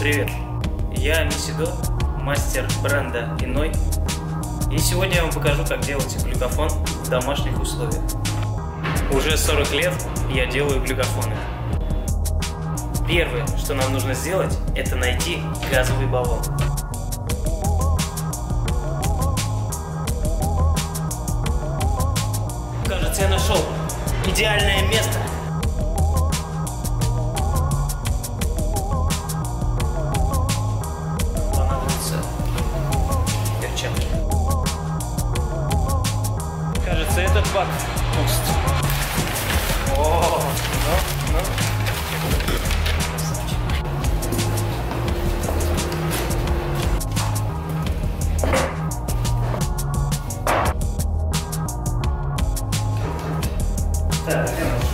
Привет, я Мисидо, мастер бренда Иной. И сегодня я вам покажу, как делать глюкофон в домашних условиях. Уже 40 лет я делаю глюкофоны. Первое, что нам нужно сделать, это найти газовый баллон. Кажется, я нашел идеальное место. Кажется, этот бак пуст. О, ну, ну. Так, я нашел.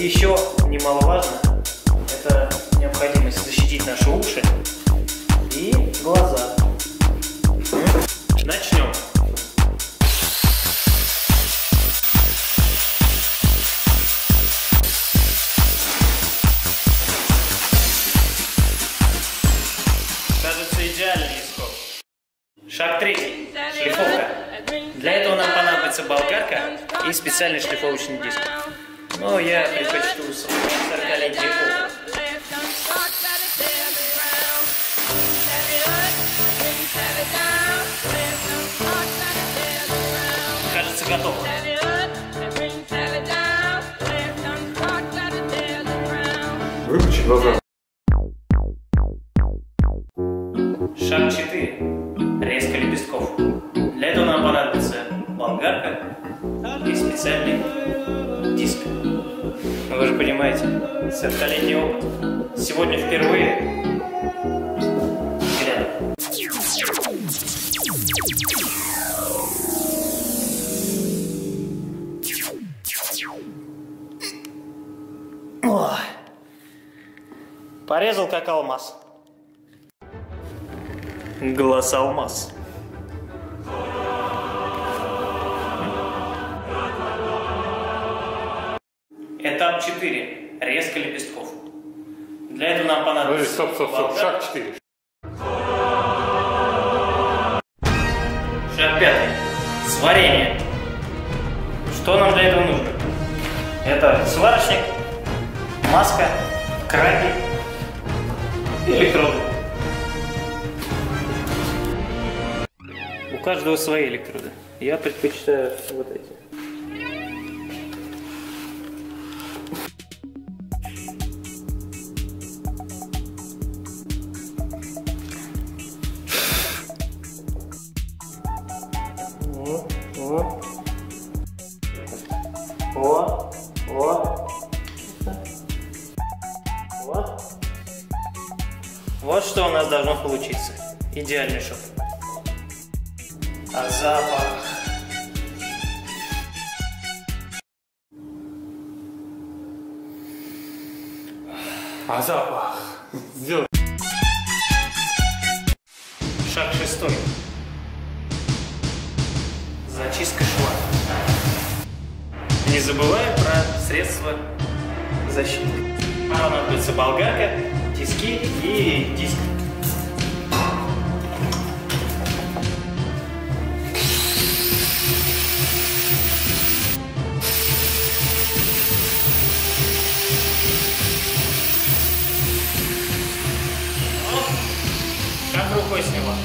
Еще немаловажно, это необходимость защитить наши уши и глаза. Начнем. Кажется, идеальный исход. Шаг третий. Шлифовка. Для этого нам понадобится болгарка и специальный шлифовочный диск. Но я предпочту 40-летний опыт. Кажется, готово. Выключи глаза. Шаг 4. Резка лепестков. Для этого нам понадобится болгарка и специальный диск. Ну, вы же понимаете, 40-летний опыт. Сегодня впервые. Глянь. Ой. Порезал как алмаз. Глаз алмаз. Этап 4. Резка лепестков. Для этого нам понадобится стоп, стоп, стоп. болгарка. Шаг 4. Шаг пятый. Сварение. Что нам для этого нужно? Это сварочник, маска, краги и электроды. У каждого свои электроды. Я предпочитаю вот эти. Должно получиться. Идеальный шов. А запах. А запах. Шаг шестой. Зачистка шва. Не забываем про средства защиты. Понадобится болгарка, тиски и сняла.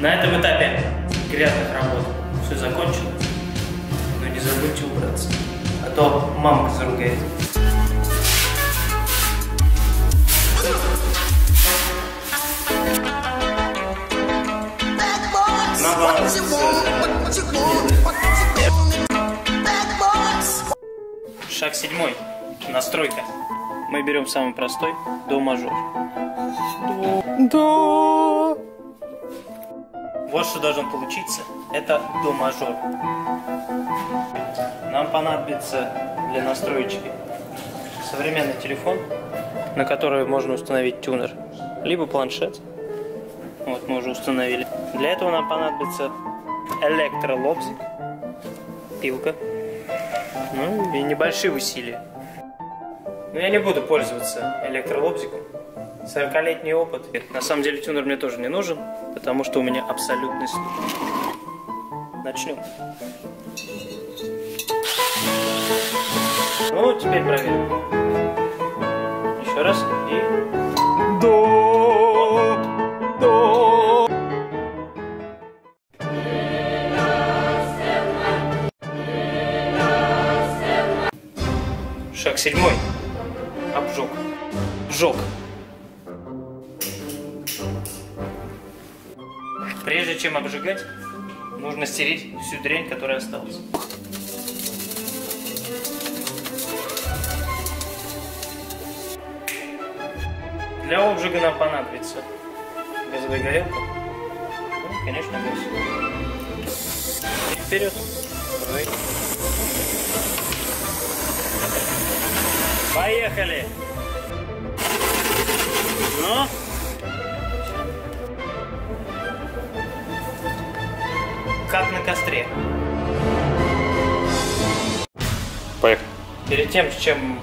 На этом этапе грязных работ все закончено. Но не забудьте убраться. А то мамка заругает. Шаг седьмой. Настройка. Мы берем самый простой до мажор. Да. Вот что должно получиться. Это до мажор. Нам понадобится для настроечки современный телефон, на который можно установить тюнер, либо планшет, Вот мы уже установили. Для этого нам понадобится электролобзик, пилка, ну и небольшие усилия. Но я не буду пользоваться электролобзиком. 40-летний опыт. На самом деле тюнер мне тоже не нужен, потому что у меня абсолютный слух. Начнем. Ну, теперь проверим. Еще раз. И... До, до. Шаг седьмой. Обжег. Жег. Прежде чем обжигать, нужно стереть всю дрянь, которая осталась. Для обжига нам понадобится газовая горелка. Ну, конечно, газ. И вперед. Давай. Поехали! Ну? Как на костре. Поехали. Перед тем, чем...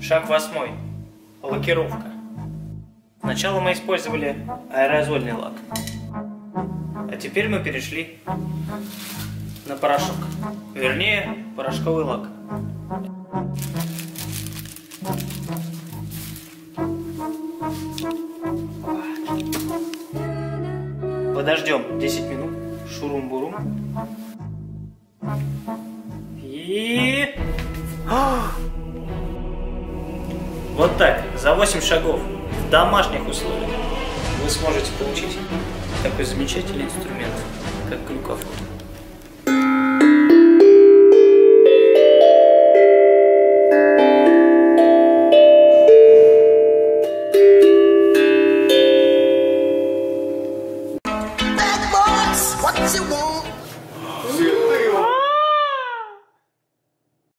Шаг восьмой. Лакировка. Сначала мы использовали аэрозольный лак. А теперь мы перешли на порошок. Вернее, порошковый лак. Подождем 10 минут. Шурум-бурум. И... А! Вот так, за 8 шагов в домашних условиях вы сможете получить такой замечательный инструмент, как глюкофон.